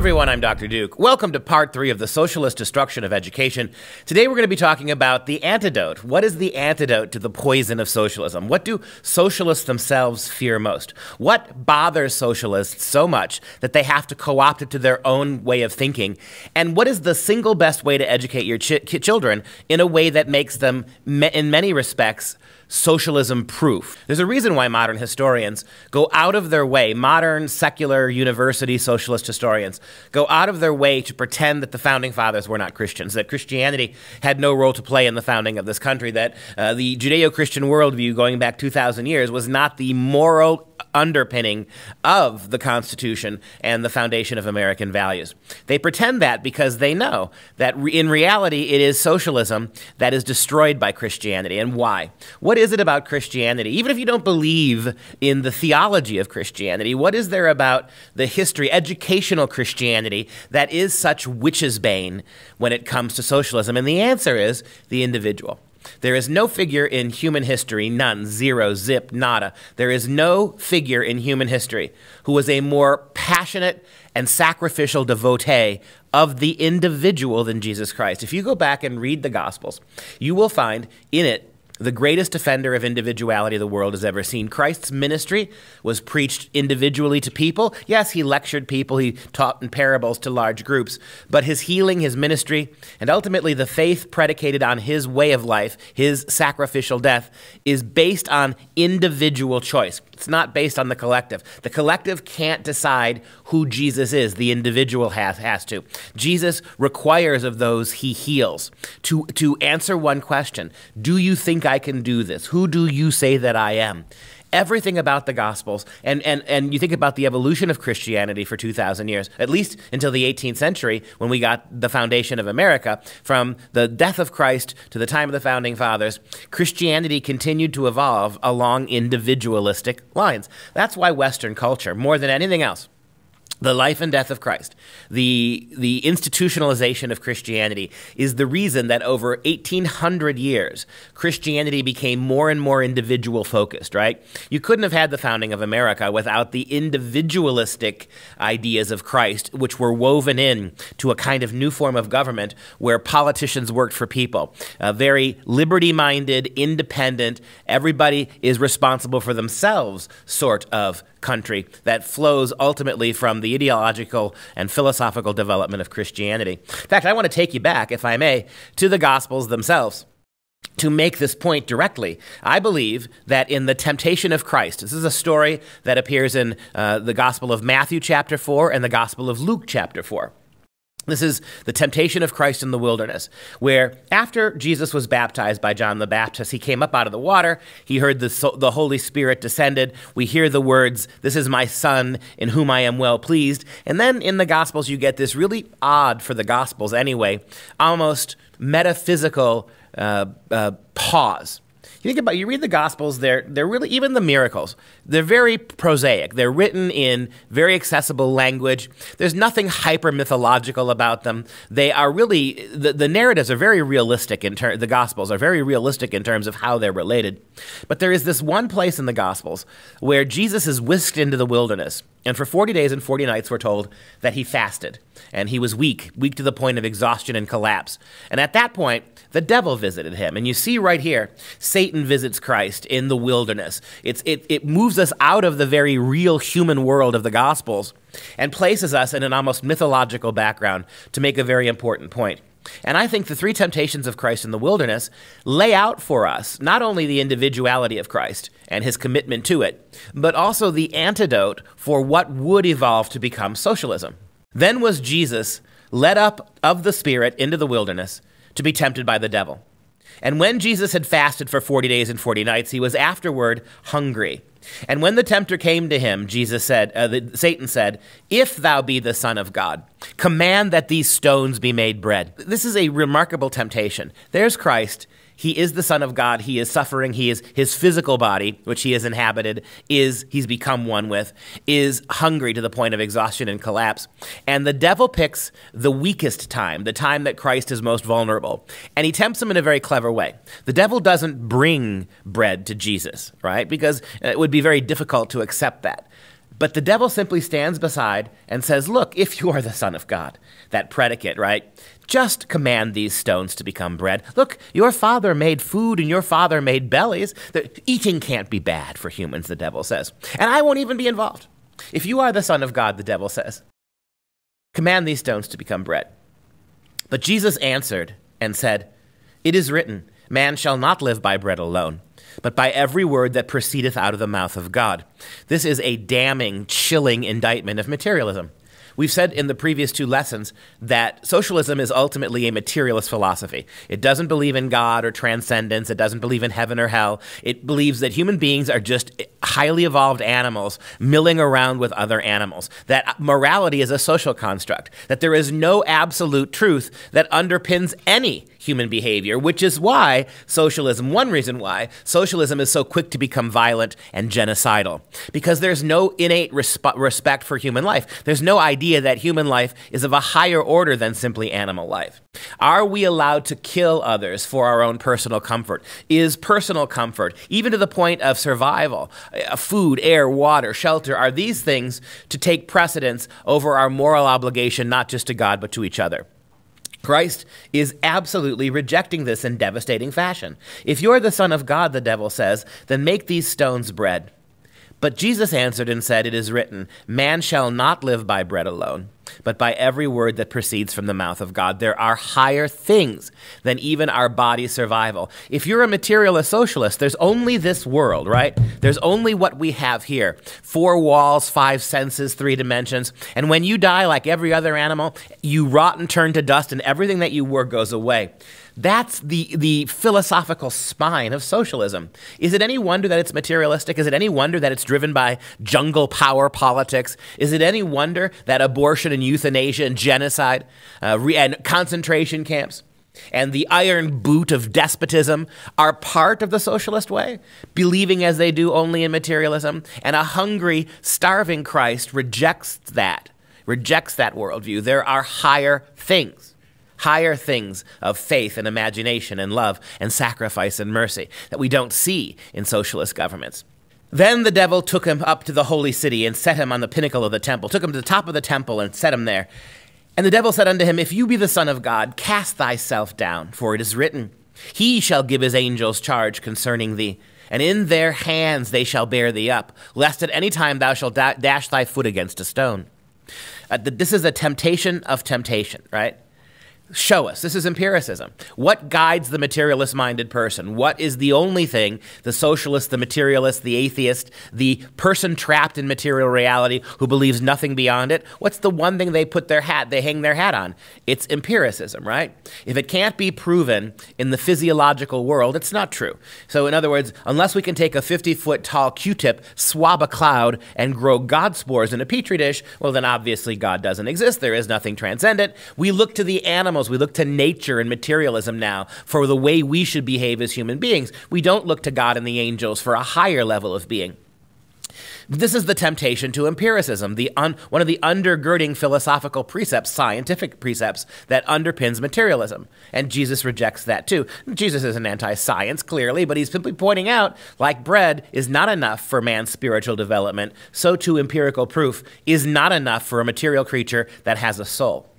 everyone, I'm Dr. Duke. Welcome to part three of the socialist destruction of education. Today we're going to be talking about the antidote. What is the antidote to the poison of socialism? What do socialists themselves fear most? What bothers socialists so much that they have to co opt it to their own way of thinking? And what is the single best way to educate your ch- children in a way that makes them, in many respects, socialism proof. There's a reason why modern historians go out of their way, modern secular university socialist historians go out of their way to pretend that the founding fathers were not Christians, that Christianity had no role to play in the founding of this country, that uh, the Judeo Christian worldview going back 2,000 years was not the moral underpinning of the Constitution and the foundation of American values. They pretend that because they know that re in reality it is socialism that is destroyed by Christianity. And why? What is it about Christianity? Even if you don't believe in the theology of Christianity, what is there about the history, educational Christianity, that is such witch's bane when it comes to socialism? And the answer is the individual. There is no figure in human history, none, zero, zip, nada. There is no figure in human history who was a more passionate and sacrificial devotee of the individual than Jesus Christ. If you go back and read the Gospels, you will find in it the greatest defender of individuality the world has ever seen. Christ's ministry was preached individually to people. Yes, he lectured people, he taught in parables to large groups, but his healing, his ministry, and ultimately the faith predicated on his way of life, his sacrificial death, is based on individual choice. It's not based on the collective. The collective can't decide who Jesus is, the individual has, has to. Jesus requires of those he heals to, to answer one question Do you think I can do this? Who do you say that I am? everything about the Gospels, and, and, and you think about the evolution of Christianity for 2,000 years, at least until the 18th century when we got the foundation of America, from the death of Christ to the time of the founding fathers, Christianity continued to evolve along individualistic lines. That's why Western culture, more than anything else, the life and death of Christ, the, the institutionalization of Christianity, is the reason that over 1,800 years, Christianity became more and more individual focused, right? You couldn't have had the founding of America without the individualistic ideas of Christ, which were woven in to a kind of new form of government where politicians worked for people. Uh, very liberty minded, independent, everybody is responsible for themselves sort of country that flows ultimately from the ideological and philosophical development of Christianity. In fact, I want to take you back, if I may, to the Gospels themselves to make this point directly, I believe that in the temptation of Christ, this is a story that appears in uh, the Gospel of Matthew, chapter 4, and the Gospel of Luke, chapter 4. This is the temptation of Christ in the wilderness, where after Jesus was baptized by John the Baptist, he came up out of the water. He heard the, the Holy Spirit descended. We hear the words, This is my Son in whom I am well pleased. And then in the Gospels, you get this really odd, for the Gospels anyway, almost metaphysical uh, uh, pause you think about you read the gospels they're they're really even the miracles they're very prosaic they're written in very accessible language there's nothing hyper mythological about them they are really the, the narratives are very realistic in ter- the gospels are very realistic in terms of how they're related but there is this one place in the gospels where jesus is whisked into the wilderness and for 40 days and 40 nights we're told that he fasted and he was weak weak to the point of exhaustion and collapse and at that point the devil visited him. And you see right here, Satan visits Christ in the wilderness. It's, it, it moves us out of the very real human world of the Gospels and places us in an almost mythological background to make a very important point. And I think the three temptations of Christ in the wilderness lay out for us not only the individuality of Christ and his commitment to it, but also the antidote for what would evolve to become socialism. Then was Jesus led up of the Spirit into the wilderness to be tempted by the devil. And when Jesus had fasted for 40 days and 40 nights, he was afterward hungry. And when the tempter came to him, Jesus said, uh, the, Satan said, If thou be the Son of God, command that these stones be made bread. This is a remarkable temptation. There's Christ he is the Son of God. He is suffering. He is his physical body, which he has inhabited, is he's become one with, is hungry to the point of exhaustion and collapse. And the devil picks the weakest time, the time that Christ is most vulnerable, and he tempts him in a very clever way. The devil doesn't bring bread to Jesus, right? Because it would be very difficult to accept that. But the devil simply stands beside and says, Look, if you are the Son of God, that predicate, right? Just command these stones to become bread. Look, your father made food and your father made bellies. The, eating can't be bad for humans, the devil says. And I won't even be involved. If you are the Son of God, the devil says, command these stones to become bread. But Jesus answered and said, It is written, Man shall not live by bread alone, but by every word that proceedeth out of the mouth of God. This is a damning, chilling indictment of materialism. We've said in the previous two lessons that socialism is ultimately a materialist philosophy. It doesn't believe in God or transcendence, it doesn't believe in heaven or hell. It believes that human beings are just highly evolved animals milling around with other animals, that morality is a social construct, that there is no absolute truth that underpins any human behavior, which is why socialism, one reason why socialism is so quick to become violent and genocidal, because there's no innate resp- respect for human life. There's no idea that human life is of a higher order than simply animal life. Are we allowed to kill others for our own personal comfort? Is personal comfort, even to the point of survival, uh, food, air, water, shelter, are these things to take precedence over our moral obligation not just to God but to each other? Christ is absolutely rejecting this in devastating fashion. If you're the Son of God, the devil says, then make these stones bread. But Jesus answered and said, It is written, Man shall not live by bread alone, but by every word that proceeds from the mouth of God. There are higher things than even our body survival. If you're a materialist socialist, there's only this world, right? There's only what we have here four walls, five senses, three dimensions. And when you die, like every other animal, you rot and turn to dust, and everything that you were goes away. That's the, the philosophical spine of socialism. Is it any wonder that it's materialistic? Is it any wonder that it's driven by jungle power politics? Is it any wonder that abortion and euthanasia and genocide uh, re- and concentration camps and the iron boot of despotism are part of the socialist way, believing as they do only in materialism? And a hungry, starving Christ rejects that, rejects that worldview. There are higher things higher things of faith and imagination and love and sacrifice and mercy that we don't see in socialist governments. Then the devil took him up to the holy city and set him on the pinnacle of the temple, took him to the top of the temple and set him there. And the devil said unto him, If you be the Son of God, cast thyself down, for it is written, He shall give his angels charge concerning thee, and in their hands they shall bear thee up, lest at any time thou shalt da- dash thy foot against a stone. Uh, this is a temptation of temptation, right? Show us. This is empiricism. What guides the materialist minded person? What is the only thing the socialist, the materialist, the atheist, the person trapped in material reality who believes nothing beyond it? What's the one thing they put their hat, they hang their hat on? It's empiricism, right? If it can't be proven in the physiological world, it's not true. So, in other words, unless we can take a 50 foot tall Q tip, swab a cloud, and grow God spores in a petri dish, well, then obviously God doesn't exist. There is nothing transcendent. We look to the animal animals. We look to nature and materialism now for the way we should behave as human beings. We don't look to God and the angels for a higher level of being. This is the temptation to empiricism, the un, one of the undergirding philosophical precepts, scientific precepts that underpins materialism. And Jesus rejects that too. Jesus isn't anti science, clearly, but he's simply pointing out like bread is not enough for man's spiritual development, so too empirical proof is not enough for a material creature that has a soul.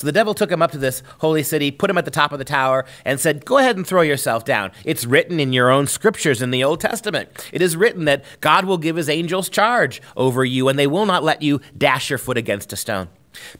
So the devil took him up to this holy city, put him at the top of the tower, and said, Go ahead and throw yourself down. It's written in your own scriptures in the Old Testament. It is written that God will give his angels charge over you, and they will not let you dash your foot against a stone.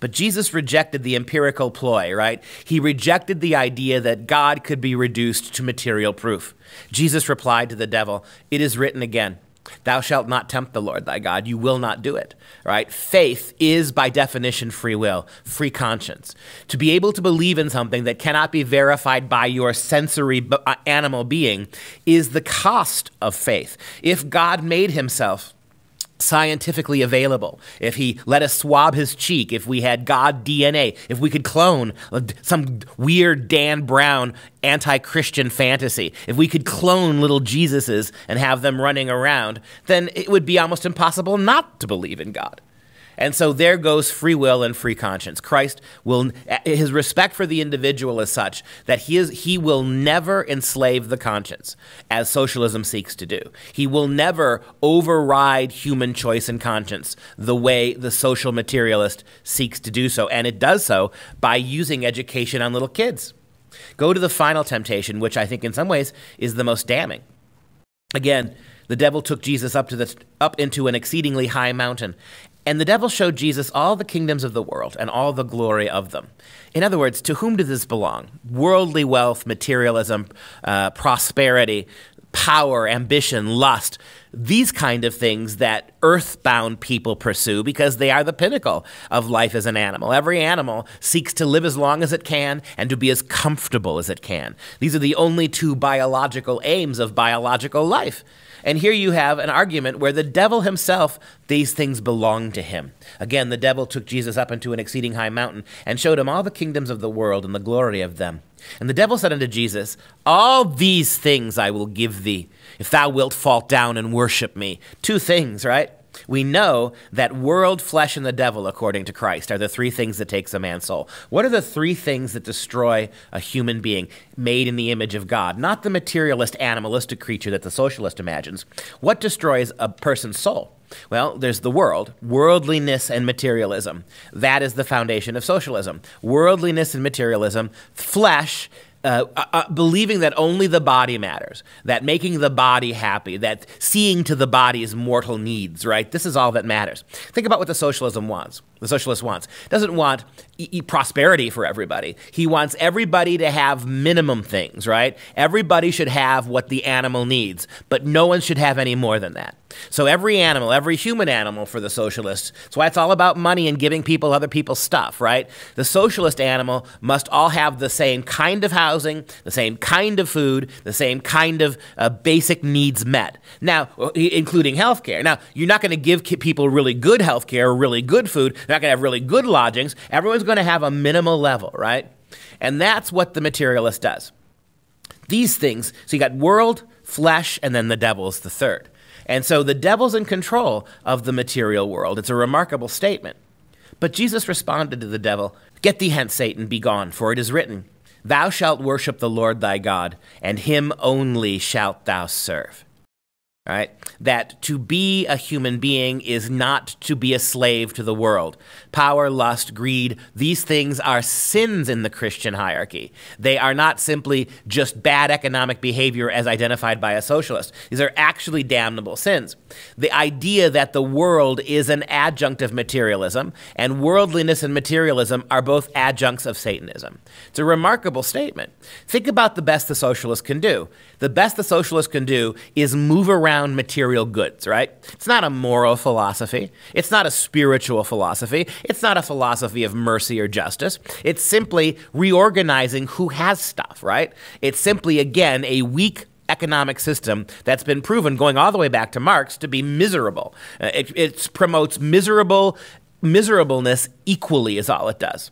But Jesus rejected the empirical ploy, right? He rejected the idea that God could be reduced to material proof. Jesus replied to the devil, It is written again. Thou shalt not tempt the Lord thy God. You will not do it. Right? Faith is by definition free will, free conscience. To be able to believe in something that cannot be verified by your sensory uh, animal being is the cost of faith. If God made himself scientifically available, if he let us swab his cheek, if we had God DNA, if we could clone some weird Dan Brown anti Christian fantasy, if we could clone little Jesuses and have them running around, then it would be almost impossible not to believe in God. And so there goes free will and free conscience. Christ will, his respect for the individual is such that he, is, he will never enslave the conscience, as socialism seeks to do. He will never override human choice and conscience the way the social materialist seeks to do so. And it does so by using education on little kids. Go to the final temptation, which I think in some ways is the most damning. Again, the devil took Jesus up to the up into an exceedingly high mountain and the devil showed Jesus all the kingdoms of the world and all the glory of them. In other words, to whom does this belong? Worldly wealth, materialism, uh, prosperity, power, ambition, lust, these kind of things that earthbound people pursue because they are the pinnacle of life as an animal. Every animal seeks to live as long as it can and to be as comfortable as it can. These are the only two biological aims of biological life. And here you have an argument where the devil himself, these things belong to him. Again, the devil took Jesus up into an exceeding high mountain and showed him all the kingdoms of the world and the glory of them. And the devil said unto Jesus, All these things I will give thee, if thou wilt fall down and worship me. Two things, right? We know that world, flesh, and the devil, according to Christ, are the three things that takes a man's soul. What are the three things that destroy a human being made in the image of God? Not the materialist, animalistic creature that the socialist imagines. What destroys a person's soul? Well, there's the world, worldliness and materialism. That is the foundation of socialism. Worldliness and materialism, flesh uh, uh, uh, believing that only the body matters, that making the body happy, that seeing to the body's mortal needs, right? This is all that matters. Think about what the socialism wants. The socialist wants doesn't want e- e- prosperity for everybody. He wants everybody to have minimum things, right? Everybody should have what the animal needs, but no one should have any more than that. So every animal, every human animal for the socialists, that's why it's all about money and giving people other people's stuff, right? The socialist animal must all have the same kind of housing, the same kind of food, the same kind of uh, basic needs met. Now, including health care. Now, you're not going to give people really good health care or really good food. They're not going to have really good lodgings. Everyone's going to have a minimal level, right? And that's what the materialist does. These things, so you got world, flesh, and then the devil's the third. And so the devil's in control of the material world. It's a remarkable statement. But Jesus responded to the devil Get thee hence, Satan, be gone, for it is written, Thou shalt worship the Lord thy God, and him only shalt thou serve right? That to be a human being is not to be a slave to the world. Power, lust, greed, these things are sins in the Christian hierarchy. They are not simply just bad economic behavior as identified by a socialist. These are actually damnable sins. The idea that the world is an adjunct of materialism and worldliness and materialism are both adjuncts of Satanism. It's a remarkable statement. Think about the best the socialist can do. The best the socialist can do is move around around material goods, right? It's not a moral philosophy. It's not a spiritual philosophy. It's not a philosophy of mercy or justice. It's simply reorganizing who has stuff, right? It's simply, again, a weak economic system that's been proven, going all the way back to Marx, to be miserable. Uh, it, it promotes miserable miserableness equally, is all it does.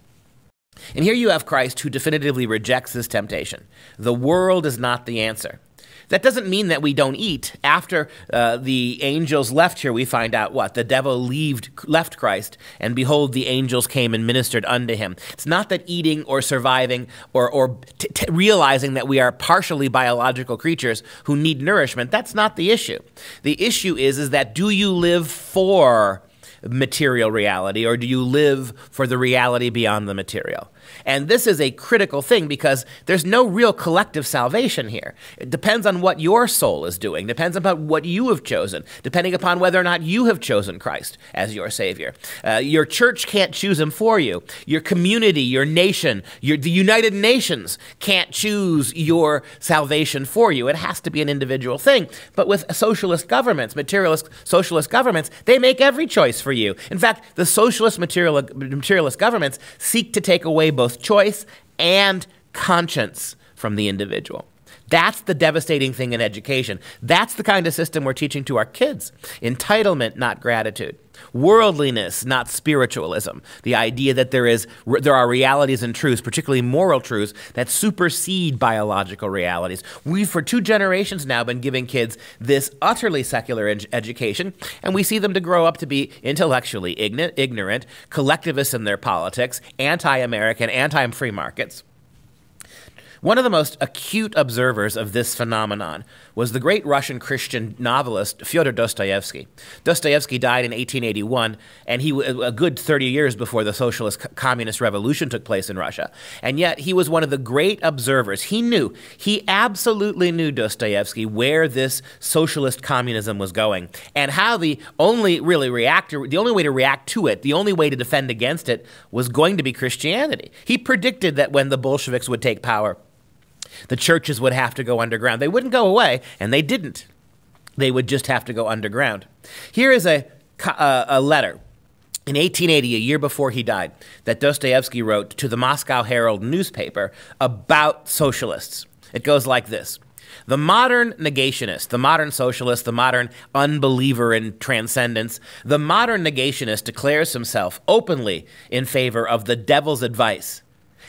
And here you have Christ who definitively rejects this temptation. The world is not the answer. That doesn't mean that we don't eat. After uh, the angels left here, we find out what? The devil leaved, left Christ, and behold, the angels came and ministered unto him. It's not that eating or surviving or, or realizing that we are partially biological creatures who need nourishment. That's not the issue. The issue is, is that do you live for material reality or do you live for the reality beyond the material? And this is a critical thing because there's no real collective salvation here. It depends on what your soul is doing, depends upon what you have chosen, depending upon whether or not you have chosen Christ as your Savior. Uh, your church can't choose Him for you. Your community, your nation, your, the United Nations can't choose your salvation for you. It has to be an individual thing. But with socialist governments, materialist socialist governments, they make every choice for you. In fact, the socialist material, materialist governments seek to take away both choice and conscience from the individual. That's the devastating thing in education. That's the kind of system we're teaching to our kids. Entitlement, not gratitude. Worldliness, not spiritualism. The idea that there is there are realities and truths, particularly moral truths, that supersede biological realities. We've for two generations now been giving kids this utterly secular ed- education, and we see them to grow up to be intellectually ignorant, ignorant collectivists in their politics, anti-American, anti-free markets. One of the most acute observers of this phenomenon was the great Russian Christian novelist Fyodor Dostoevsky. Dostoevsky died in 1881, and he was a good 30 years before the socialist communist revolution took place in Russia. And yet he was one of the great observers. He knew, he absolutely knew Dostoevsky where this socialist communism was going and how the only really reactor, the only way to react to it, the only way to defend against it was going to be Christianity. He predicted that when the Bolsheviks would take power, the churches would have to go underground. They wouldn't go away, and they didn't. They would just have to go underground. Here is a, uh, a letter in 1880, a year before he died, that Dostoevsky wrote to the Moscow Herald newspaper about socialists. It goes like this The modern negationist, the modern socialist, the modern unbeliever in transcendence, the modern negationist declares himself openly in favor of the devil's advice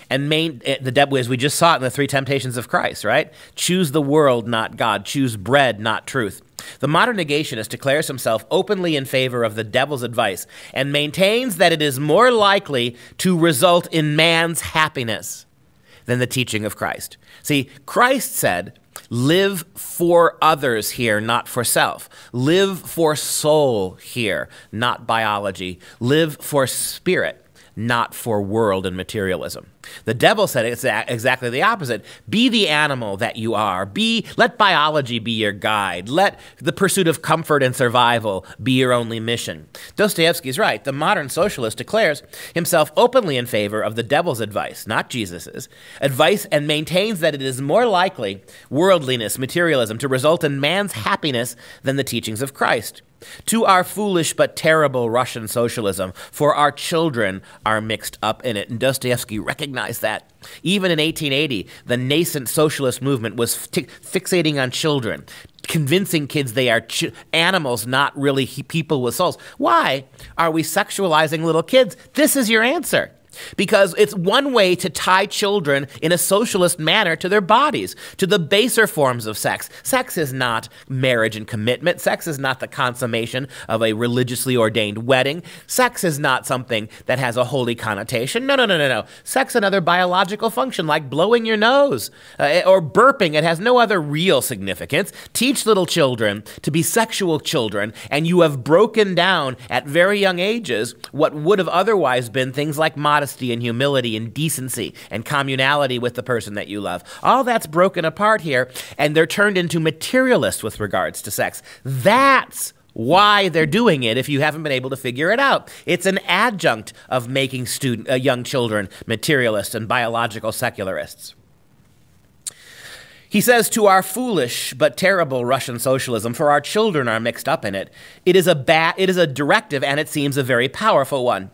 and main eh, the devil as we just saw it in the three temptations of Christ, right? Choose the world, not God. Choose bread, not truth. The modern negationist declares himself openly in favor of the devil's advice and maintains that it is more likely to result in man's happiness than the teaching of Christ. See, Christ said, Live for others here, not for self. Live for soul here, not biology. Live for spirit, not for world and materialism. The devil said it's exactly the opposite. Be the animal that you are. Be let biology be your guide. Let the pursuit of comfort and survival be your only mission. Dostoevsky is right. The modern socialist declares himself openly in favor of the devil's advice, not Jesus's advice, and maintains that it is more likely worldliness, materialism, to result in man's happiness than the teachings of Christ to our foolish but terrible Russian socialism, for our children are mixed up in it. And Dostoevsky recognized that. Even in 1880, the nascent socialist movement was fixating on children, convincing kids they are animals, not really people with souls. Why are we sexualizing little kids? This is your answer because it's one way to tie children in a socialist manner to their bodies, to the baser forms of sex. Sex is not marriage and commitment. Sex is not the consummation of a religiously ordained wedding. Sex is not something that has a holy connotation. No, no, no, no, no. Sex is another biological function like blowing your nose uh, or burping. It has no other real significance. Teach little children to be sexual children, and you have broken down at very young ages what would have otherwise been things like modesty and humility and decency and communality with the person that you love. All that's broken apart here, and they're turned into materialists with regards to sex. That's why they're doing it if you haven't been able to figure it out. It's an adjunct of making student, uh, young children materialists and biological secularists. He says, To our foolish but terrible Russian socialism, for our children are mixed up in it, it is a, ba- it is a directive and it seems a very powerful one.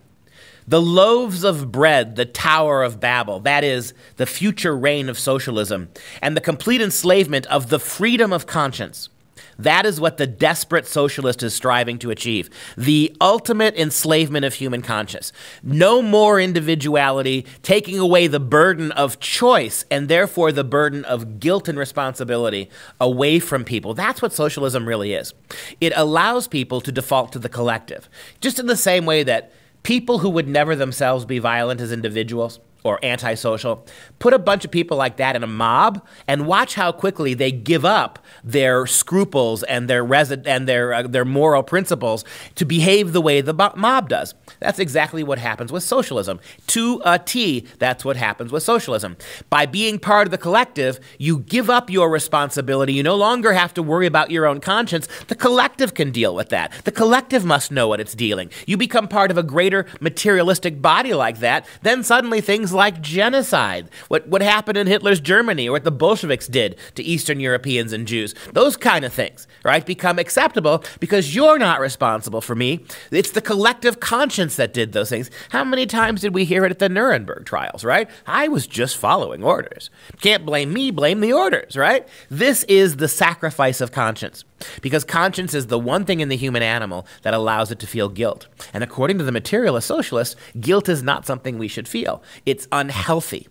The loaves of bread, the Tower of Babel, that is, the future reign of socialism, and the complete enslavement of the freedom of conscience. That is what the desperate socialist is striving to achieve the ultimate enslavement of human conscience. No more individuality, taking away the burden of choice and therefore the burden of guilt and responsibility away from people. That's what socialism really is. It allows people to default to the collective, just in the same way that people who would never themselves be violent as individuals or antisocial, put a bunch of people like that in a mob and watch how quickly they give up their scruples and their resi- and their uh, their moral principles to behave the way the mob does. That's exactly what happens with socialism. To a T, that's what happens with socialism. By being part of the collective, you give up your responsibility. You no longer have to worry about your own conscience. The collective can deal with that. The collective must know what it's dealing. You become part of a greater materialistic body like that, then suddenly things like genocide, what, what happened in Hitler's Germany or what the Bolsheviks did to Eastern Europeans and Jews. Those kind of things, right, become acceptable because you're not responsible for me. It's the collective conscience that did those things. How many times did we hear it at the Nuremberg trials, right? I was just following orders. Can't blame me, blame the orders, right? This is the sacrifice of conscience. Because conscience is the one thing in the human animal that allows it to feel guilt. And according to the materialist socialists, guilt is not something we should feel. It's unhealthy.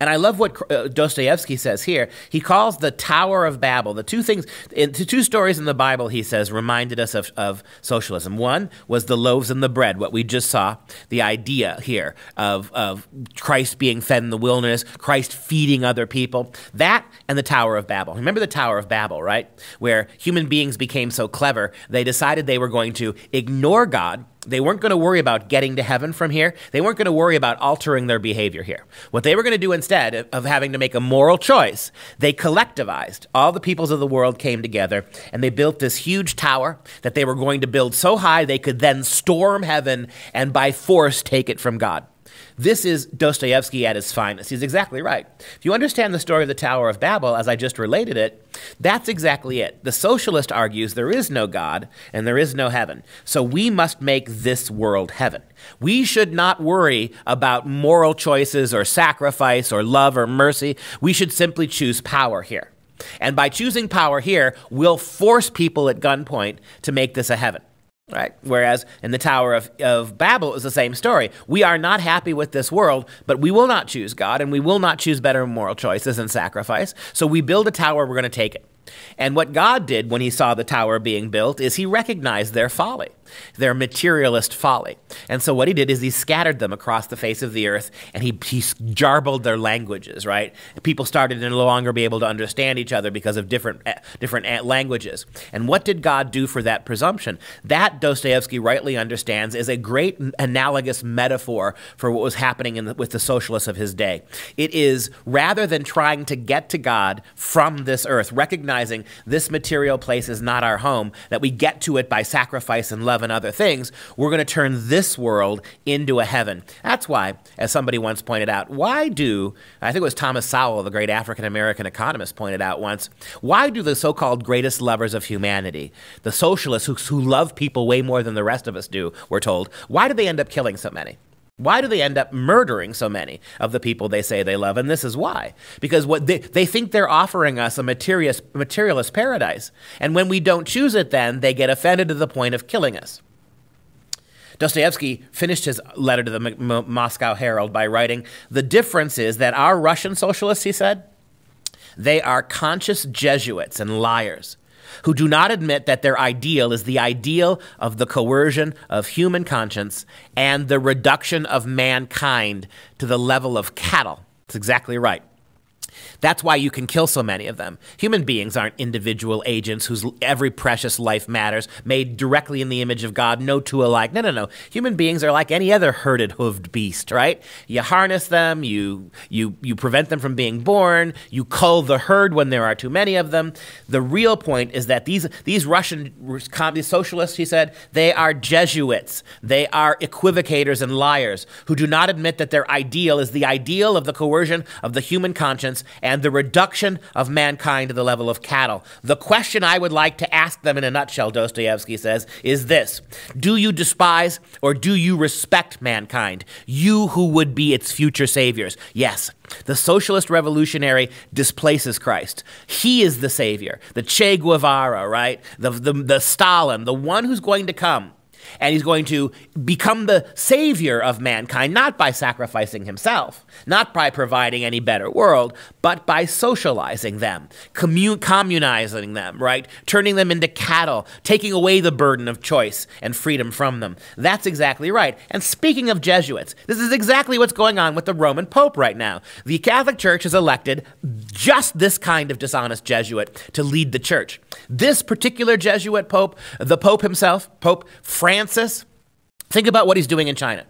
And I love what uh, Dostoevsky says here. He calls the Tower of Babel, the two things, in, the two stories in the Bible, he says, reminded us of, of socialism. One was the loaves and the bread, what we just saw, the idea here of, of Christ being fed in the wilderness, Christ feeding other people. That and the Tower of Babel. Remember the Tower of Babel, right? Where human beings became so clever, they decided they were going to ignore God they weren't going to worry about getting to heaven from here. They weren't going to worry about altering their behavior here. What they were going to do instead of having to make a moral choice, they collectivized. All the peoples of the world came together and they built this huge tower that they were going to build so high they could then storm heaven and by force take it from God. This is Dostoevsky at his finest. He's exactly right. If you understand the story of the Tower of Babel as I just related it, that's exactly it. The socialist argues there is no God and there is no heaven. So we must make this world heaven. We should not worry about moral choices or sacrifice or love or mercy. We should simply choose power here. And by choosing power here, we'll force people at gunpoint to make this a heaven. Right? Whereas in the Tower of, of Babel, it was the same story. We are not happy with this world, but we will not choose God and we will not choose better moral choices and sacrifice. So we build a tower, we're going to take it. And what God did when he saw the tower being built is he recognized their folly their materialist folly. And so what he did is he scattered them across the face of the earth and he, he jarbled their languages, right? People started to no longer be able to understand each other because of different, eh, different eh, languages. And what did God do for that presumption? That, Dostoevsky rightly understands, is a great analogous metaphor for what was happening the, with the socialists of his day. It is rather than trying to get to God from this earth, recognizing this material place is not our home, that we get to it by sacrifice and love love and other things, we're going to turn this world into a heaven. That's why, as somebody once pointed out, why do, I think it was Thomas Sowell, the great African American economist, pointed out once, why do the so called greatest lovers of humanity, the socialists who, who love people way more than the rest of us do, we're told, why do they end up killing so many? Why do they end up murdering so many of the people they say they love? And this is why. Because what they, they think they're offering us a materialist, materialist paradise. And when we don't choose it, then they get offended to the point of killing us. Dostoevsky finished his letter to the M Moscow Herald by writing The difference is that our Russian socialists, he said, they are conscious Jesuits and liars who do not admit that their ideal is the ideal of the coercion of human conscience and the reduction of mankind to the level of cattle. That's exactly right. That's why you can kill so many of them. Human beings aren't individual agents whose every precious life matters, made directly in the image of God, no two alike. No, no, no. Human beings are like any other herded hoofed beast, right? You harness them, you you you prevent them from being born, you cull the herd when there are too many of them. The real point is that these these Russian communist socialists, he said, they are Jesuits. They are equivocators and liars who do not admit that their ideal is the ideal of the coercion of the human conscience and the reduction of mankind to the level of cattle. The question I would like to ask them in a nutshell, Dostoevsky says, is this Do you despise or do you respect mankind? You who would be its future saviors. Yes, the socialist revolutionary displaces Christ. He is the savior, the Che Guevara, right? The, the, the Stalin, the one who's going to come and he's going to become the savior of mankind, not by sacrificing himself, not by providing any better world, but by socializing them, commun- communizing them, right? Turning them into cattle, taking away the burden of choice and freedom from them. That's exactly right. And speaking of Jesuits, this is exactly what's going on with the Roman Pope right now. The Catholic Church has elected just this kind of dishonest Jesuit to lead the church. This particular Jesuit Pope, the Pope himself, Pope Francis, think about what he's doing in China.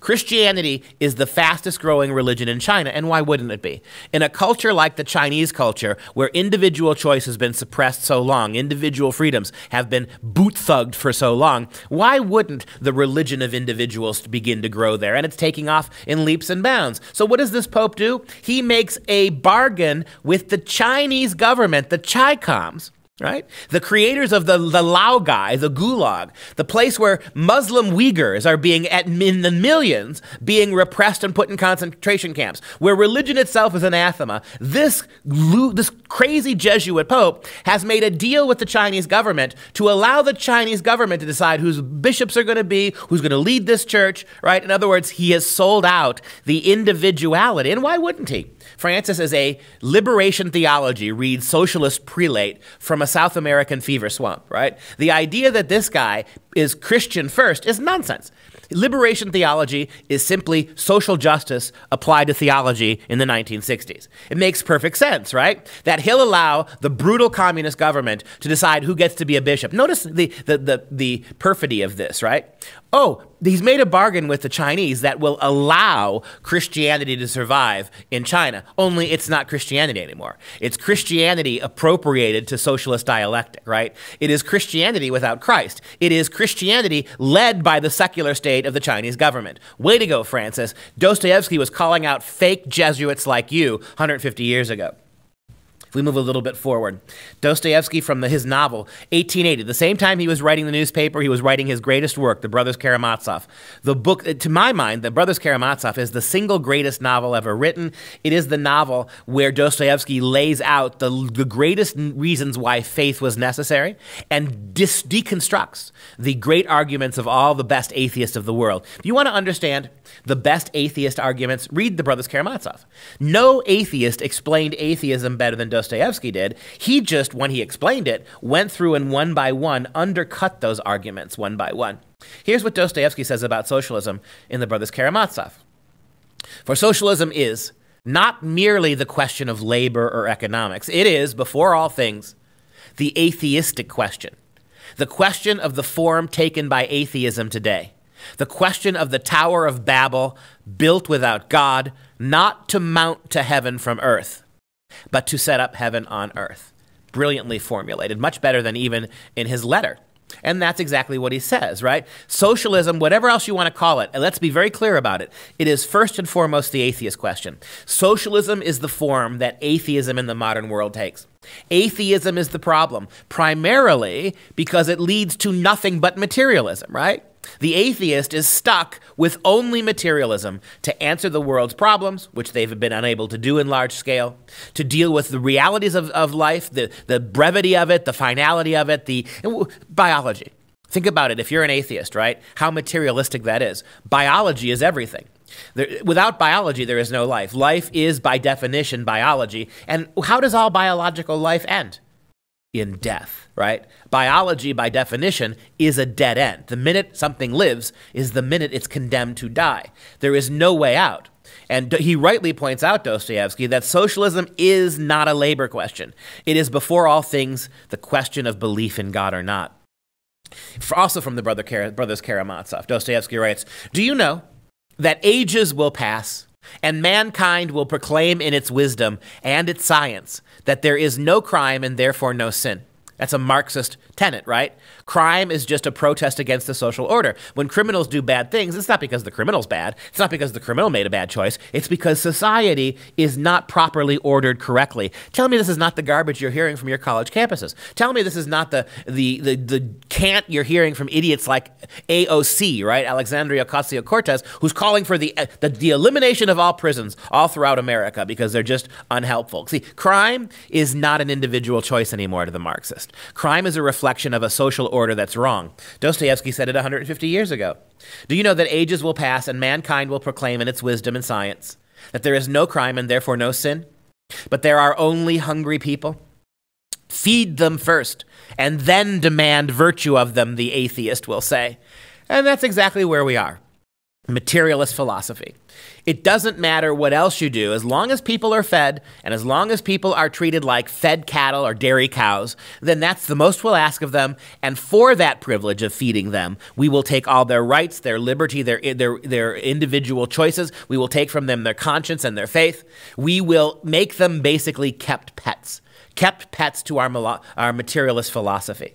Christianity is the fastest growing religion in China, and why wouldn't it be? In a culture like the Chinese culture, where individual choice has been suppressed so long, individual freedoms have been boot thugged for so long, why wouldn't the religion of individuals begin to grow there? And it's taking off in leaps and bounds. So, what does this Pope do? He makes a bargain with the Chinese government, the Chicoms right? The creators of the, the Laogai, the Gulag, the place where Muslim Uyghurs are being, at, in the millions, being repressed and put in concentration camps, where religion itself is anathema. This, this crazy Jesuit pope has made a deal with the Chinese government to allow the Chinese government to decide whose bishops are going to be, who's going to lead this church, right? In other words, he has sold out the individuality. And why wouldn't he? Francis is a liberation theology, reads socialist prelate from a South American fever swamp, right? The idea that this guy is Christian first is nonsense. Liberation theology is simply social justice applied to theology in the 1960s. It makes perfect sense, right? That he'll allow the brutal communist government to decide who gets to be a bishop. Notice the, the, the, the perfidy of this, right? Oh, he's made a bargain with the Chinese that will allow Christianity to survive in China. Only it's not Christianity anymore. It's Christianity appropriated to socialist dialectic, right? It is Christianity without Christ. It is Christianity led by the secular state of the Chinese government. Way to go, Francis. Dostoevsky was calling out fake Jesuits like you 150 years ago. If we move a little bit forward, Dostoevsky from the, his novel 1880, the same time he was writing the newspaper, he was writing his greatest work, The Brothers Karamazov. The book, uh, to my mind, The Brothers Karamazov is the single greatest novel ever written. It is the novel where Dostoevsky lays out the, the greatest reasons why faith was necessary and deconstructs the great arguments of all the best atheists of the world. If you want to understand the best atheist arguments, read The Brothers Karamazov. No atheist explained atheism better than Dostoevsky. Dostoevsky did. He just, when he explained it, went through and one by one undercut those arguments one by one. Here's what Dostoevsky says about socialism in The Brothers Karamazov. For socialism is not merely the question of labor or economics, it is, before all things, the atheistic question. The question of the form taken by atheism today. The question of the Tower of Babel built without God, not to mount to heaven from earth but to set up heaven on earth. Brilliantly formulated, much better than even in his letter. And that's exactly what he says, right? Socialism, whatever else you want to call it, and let's be very clear about it, it is first and foremost the atheist question. Socialism is the form that atheism in the modern world takes. Atheism is the problem, primarily because it leads to nothing but materialism, right? The atheist is stuck with only materialism to answer the world's problems, which they've been unable to do in large scale, to deal with the realities of, of life, the, the brevity of it, the finality of it, the biology. Think about it if you're an atheist, right? How materialistic that is. Biology is everything. There, without biology, there is no life. Life is, by definition, biology. And how does all biological life end? in death, right? Biology, by definition, is a dead end. The minute something lives is the minute it's condemned to die. There is no way out. And he rightly points out, Dostoevsky, that socialism is not a labor question. It is, before all things, the question of belief in God or not. Also from the brother Kar- brothers Karamazov, Dostoevsky writes Do you know that ages will pass and mankind will proclaim in its wisdom and its science that there is no crime and therefore no sin. That's a Marxist tenet, right? Crime is just a protest against the social order. When criminals do bad things, it's not because the criminal's bad. It's not because the criminal made a bad choice. It's because society is not properly ordered correctly. Tell me this is not the garbage you're hearing from your college campuses. Tell me this is not the the the, the cant you're hearing from idiots like AOC, right? Alexandria Ocasio-Cortez, who's calling for the, uh, the the elimination of all prisons all throughout America because they're just unhelpful. See, crime is not an individual choice anymore to the Marxist. Crime is a reflection of a social order that's wrong. Dostoevsky said it 150 years ago. Do you know that ages will pass and mankind will proclaim in its wisdom and science that there is no crime and therefore no sin? But there are only hungry people? Feed them first, and then demand virtue of them, the atheist will say. And that's exactly where we are. Materialist philosophy. It doesn't matter what else you do, as long as people are fed and as long as people are treated like fed cattle or dairy cows, then that's the most we'll ask of them. And for that privilege of feeding them, we will take all their rights, their liberty, their, their, their individual choices. We will take from them their conscience and their faith. We will make them basically kept pets, kept pets to our, our materialist philosophy.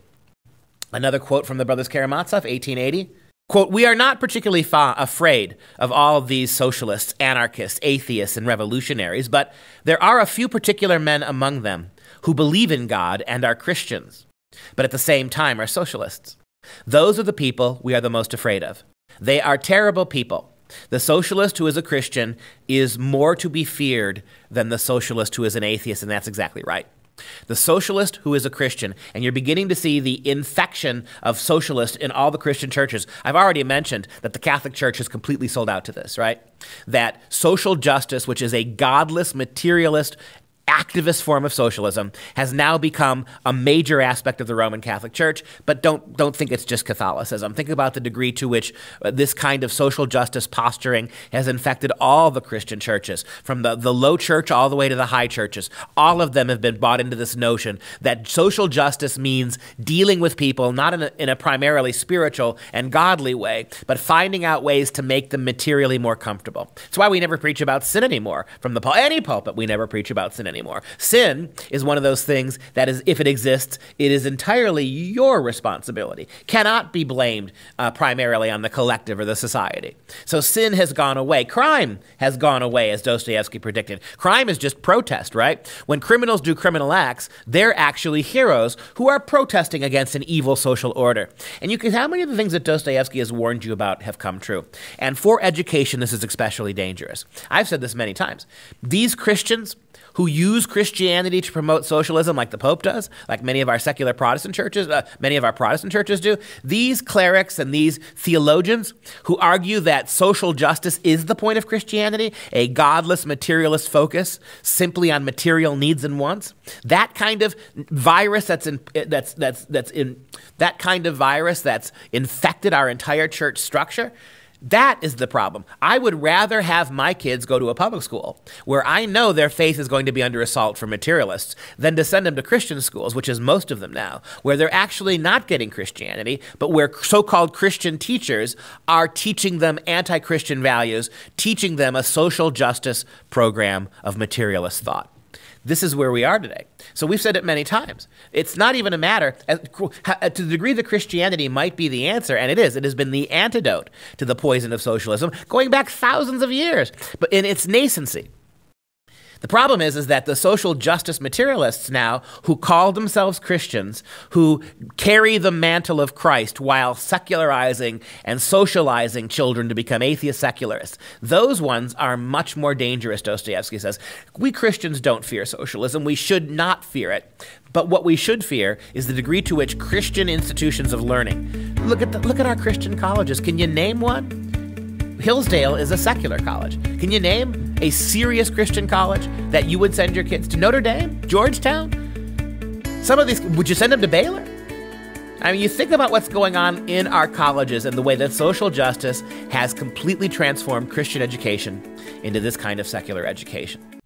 Another quote from the Brothers Karamazov, 1880. Quote, we are not particularly fa- afraid of all of these socialists, anarchists, atheists, and revolutionaries, but there are a few particular men among them who believe in God and are Christians, but at the same time are socialists. Those are the people we are the most afraid of. They are terrible people. The socialist who is a Christian is more to be feared than the socialist who is an atheist, and that's exactly right. The socialist who is a Christian, and you're beginning to see the infection of socialists in all the Christian churches. I've already mentioned that the Catholic Church is completely sold out to this, right? That social justice, which is a godless, materialist, activist form of socialism has now become a major aspect of the Roman Catholic Church, but don't don't think it's just Catholicism. Think about the degree to which uh, this kind of social justice posturing has infected all the Christian churches, from the, the low church all the way to the high churches. All of them have been bought into this notion that social justice means dealing with people not in a, in a primarily spiritual and godly way, but finding out ways to make them materially more comfortable. That's why we never preach about sin anymore. From the any pulpit, we never preach about sin anymore anymore. Sin is one of those things that is, if it exists, it is entirely your responsibility, cannot be blamed uh, primarily on the collective or the society. So sin has gone away. Crime has gone away, as Dostoevsky predicted. Crime is just protest, right? When criminals do criminal acts, they're actually heroes who are protesting against an evil social order. And you can, how many of the things that Dostoevsky has warned you about have come true? And for education, this is especially dangerous. I've said this many times. These Christians, who use Christianity to promote socialism, like the Pope does, like many of our secular Protestant churches, uh, many of our Protestant churches do. These clerics and these theologians who argue that social justice is the point of Christianity, a godless, materialist focus simply on material needs and wants, that kind of virus that's in that's that's that's in that kind of virus that's infected our entire church structure that is the problem. I would rather have my kids go to a public school where I know their faith is going to be under assault from materialists than to send them to Christian schools, which is most of them now, where they're actually not getting Christianity, but where so called Christian teachers are teaching them anti Christian values, teaching them a social justice program of materialist thought. This is where we are today. So we've said it many times. It's not even a matter, uh, uh, to the degree that Christianity might be the answer, and it is, it has been the antidote to the poison of socialism going back thousands of years, but in its nascency. The problem is, is that the social justice materialists now, who call themselves Christians, who carry the mantle of Christ while secularizing and socializing children to become atheist secularists, those ones are much more dangerous, Dostoevsky says. We Christians don't fear socialism. We should not fear it. But what we should fear is the degree to which Christian institutions of learning. Look at, the, look at our Christian colleges. Can you name one? Hillsdale is a secular college. Can you name a serious Christian college that you would send your kids to? Notre Dame? Georgetown? Some of these, would you send them to Baylor? I mean, you think about what's going on in our colleges and the way that social justice has completely transformed Christian education into this kind of secular education.